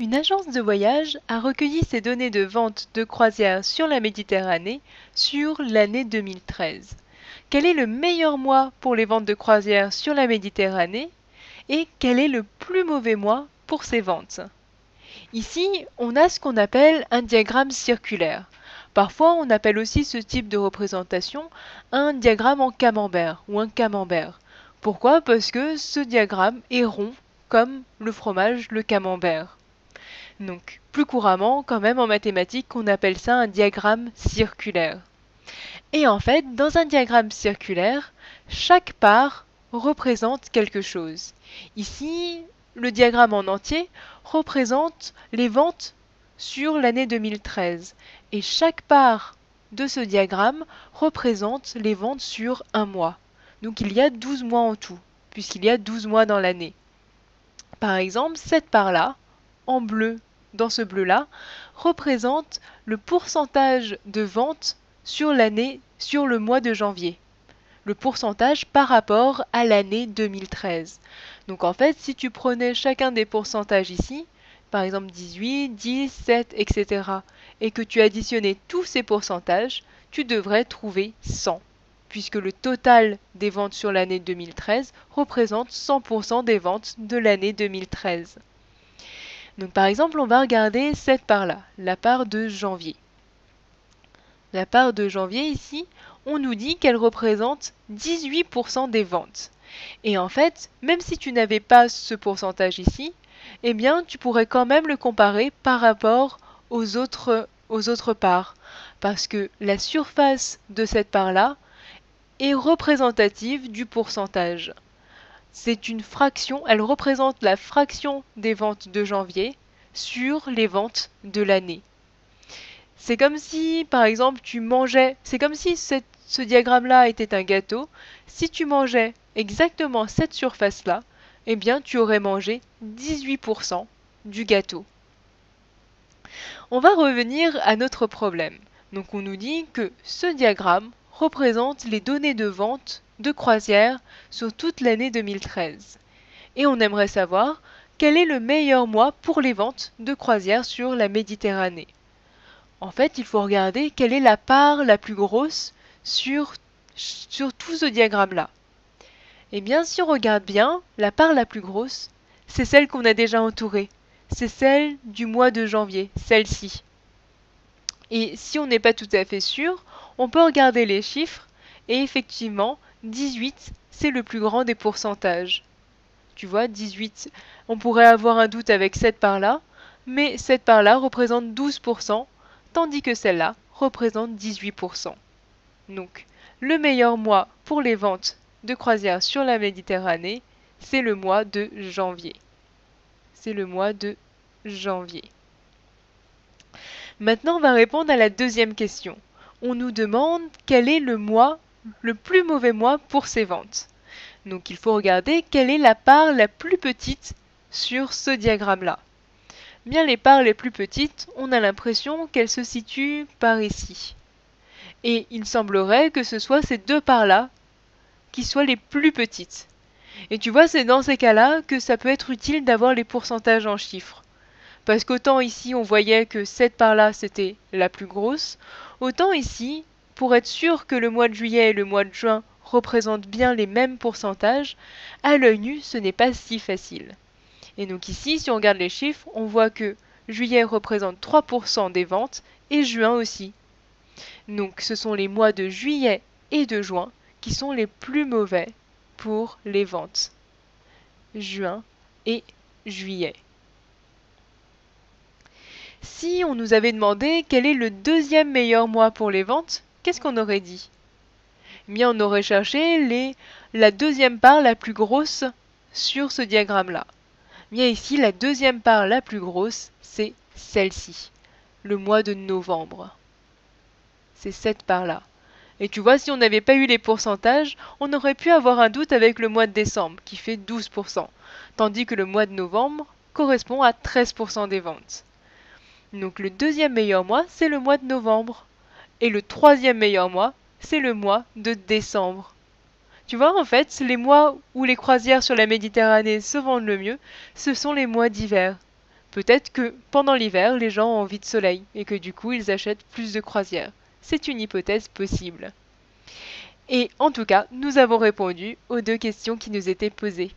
Une agence de voyage a recueilli ses données de vente de croisières sur la Méditerranée sur l'année 2013. Quel est le meilleur mois pour les ventes de croisières sur la Méditerranée et quel est le plus mauvais mois pour ces ventes? Ici, on a ce qu'on appelle un diagramme circulaire. Parfois, on appelle aussi ce type de représentation un diagramme en camembert ou un camembert. Pourquoi? Parce que ce diagramme est rond comme le fromage, le camembert. Donc, plus couramment, quand même en mathématiques, on appelle ça un diagramme circulaire. Et en fait, dans un diagramme circulaire, chaque part représente quelque chose. Ici, le diagramme en entier représente les ventes sur l'année 2013. Et chaque part de ce diagramme représente les ventes sur un mois. Donc il y a 12 mois en tout, puisqu'il y a 12 mois dans l'année. Par exemple, cette part-là, en bleu dans ce bleu-là, représente le pourcentage de ventes sur l'année, sur le mois de janvier. Le pourcentage par rapport à l'année 2013. Donc en fait, si tu prenais chacun des pourcentages ici, par exemple 18, 10, 7, etc., et que tu additionnais tous ces pourcentages, tu devrais trouver 100, puisque le total des ventes sur l'année 2013 représente 100% des ventes de l'année 2013. Donc par exemple, on va regarder cette part-là, la part de janvier. La part de janvier ici, on nous dit qu'elle représente 18% des ventes. Et en fait, même si tu n'avais pas ce pourcentage ici, eh bien tu pourrais quand même le comparer par rapport aux autres, aux autres parts. Parce que la surface de cette part-là est représentative du pourcentage c'est une fraction, elle représente la fraction des ventes de janvier sur les ventes de l'année. C'est comme si, par exemple, tu mangeais, c'est comme si ce diagramme-là était un gâteau. Si tu mangeais exactement cette surface-là, eh bien, tu aurais mangé 18% du gâteau. On va revenir à notre problème. Donc, on nous dit que ce diagramme représente les données de vente de croisière sur toute l'année 2013. Et on aimerait savoir quel est le meilleur mois pour les ventes de croisière sur la Méditerranée. En fait, il faut regarder quelle est la part la plus grosse sur, sur tout ce diagramme-là. Eh bien, si on regarde bien, la part la plus grosse, c'est celle qu'on a déjà entourée. C'est celle du mois de janvier, celle-ci. Et si on n'est pas tout à fait sûr, on peut regarder les chiffres et effectivement, 18, c'est le plus grand des pourcentages. Tu vois, 18, on pourrait avoir un doute avec cette part-là, mais cette part-là représente 12%, tandis que celle-là représente 18%. Donc, le meilleur mois pour les ventes de croisière sur la Méditerranée, c'est le mois de janvier. C'est le mois de janvier. Maintenant, on va répondre à la deuxième question. On nous demande quel est le mois le plus mauvais mois pour ses ventes. Donc il faut regarder quelle est la part la plus petite sur ce diagramme-là. Bien les parts les plus petites, on a l'impression qu'elles se situent par ici. Et il semblerait que ce soit ces deux parts-là qui soient les plus petites. Et tu vois, c'est dans ces cas-là que ça peut être utile d'avoir les pourcentages en chiffres. Parce qu'autant ici on voyait que cette part-là c'était la plus grosse, autant ici pour être sûr que le mois de juillet et le mois de juin représentent bien les mêmes pourcentages, à l'œil nu, ce n'est pas si facile. Et donc ici, si on regarde les chiffres, on voit que juillet représente 3% des ventes et juin aussi. Donc ce sont les mois de juillet et de juin qui sont les plus mauvais pour les ventes. Juin et juillet. Si on nous avait demandé quel est le deuxième meilleur mois pour les ventes, qu'est-ce qu'on aurait dit? Eh on aurait cherché la deuxième part la plus grosse sur ce diagramme-là. Eh bien, ici, la deuxième part la plus grosse, c'est celle-ci, le mois de novembre. C'est cette part-là. Et tu vois, si on n'avait pas eu les pourcentages, on aurait pu avoir un doute avec le mois de décembre, qui fait 12%, tandis que le mois de novembre correspond à 13% des ventes. Donc le deuxième meilleur mois, c'est le mois de novembre. Et le troisième meilleur mois, c'est le mois de décembre. Tu vois, en fait, les mois où les croisières sur la Méditerranée se vendent le mieux, ce sont les mois d'hiver. Peut-être que pendant l'hiver, les gens ont envie de soleil et que du coup ils achètent plus de croisières. C'est une hypothèse possible. Et en tout cas, nous avons répondu aux deux questions qui nous étaient posées.